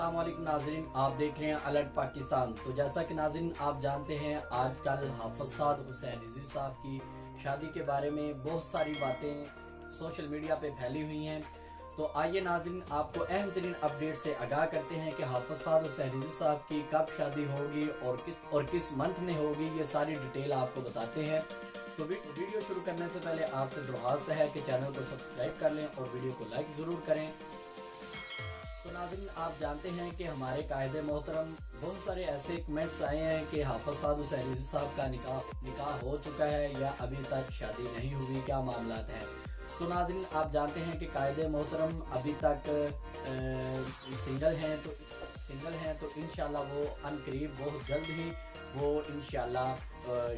अस्सलाम वालेकुम नाजरीन, आप देख रहे हैं अलर्ट पाकिस्तान तो जैसा कि नाजरीन, आप जानते हैं, आजकल हाफज साद हुसैन रिजवी साहब की शादी के बारे में बहुत सारी बातें सोशल मीडिया पे फैली हुई हैं। तो आइए नाजरीन, आपको अहम तरीन अपडेट से आगाह करते हैं कि हाफज साद हुसैन रिजवी साहब की कब शादी होगी और किस और किस मंथ में होगी, ये सारी डिटेल आपको बताते हैं। तो वीडियो शुरू करने से पहले आपसे दरख्वास्त है कि चैनल को सब्सक्राइब कर लें और वीडियो को लाइक ज़रूर करें। तो नाजिन आप जानते हैं कि हमारे कायदे मोहतरम, बहुत सारे ऐसे कमेंट्स आए हैं कि हाफज साद हुसैन साहब का निकाह निकाह हो चुका है या अभी तक शादी नहीं हुई, क्या मामला है? तो नाजिन आप जानते हैं कि कायदे मोहतरम अभी तक सिंगल हैं तो सिंगल हैं तो इन वो अनकरीब, बहुत जल्द ही वो इन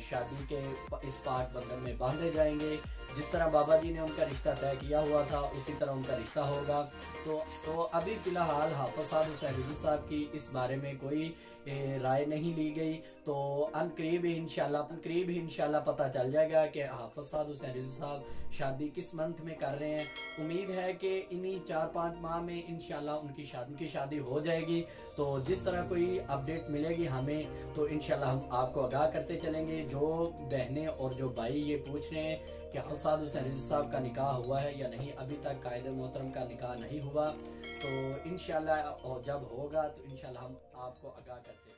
शादी के इस पाक बंधन में बांधे जाएँगे। जिस तरह बाबा जी ने उनका रिश्ता तय किया हुआ था, उसी तरह उनका रिश्ता होगा। तो तो अभी फ़िलहाल हाफज साहब, हुसैन साहब की इस बारे में कोई राय नहीं ली गई। तो अनकरीब ही इंशाल्लाह अनकरीब ही इंशाल्लाह पता चल जाएगा कि हाफज साहब, हुसैन साहब शादी किस मंथ में कर रहे हैं। उम्मीद है कि इन्हीं चार पाँच माह में इनशाला उनकी शादी की शादी हो जाएगी। तो जिस तरह कोई अपडेट मिलेगी हमें तो इनशाला हम आपको आगाह करते चलेंगे। जो बहनें और जो भाई ये पूछ रहे हैं कि असाद हुसैन साहब का निकाह हुआ है या नहीं, अभी तक कायद मोहतरम का निकाह नहीं हुआ। तो इन जब होगा तो इन हम आपको आगाह करते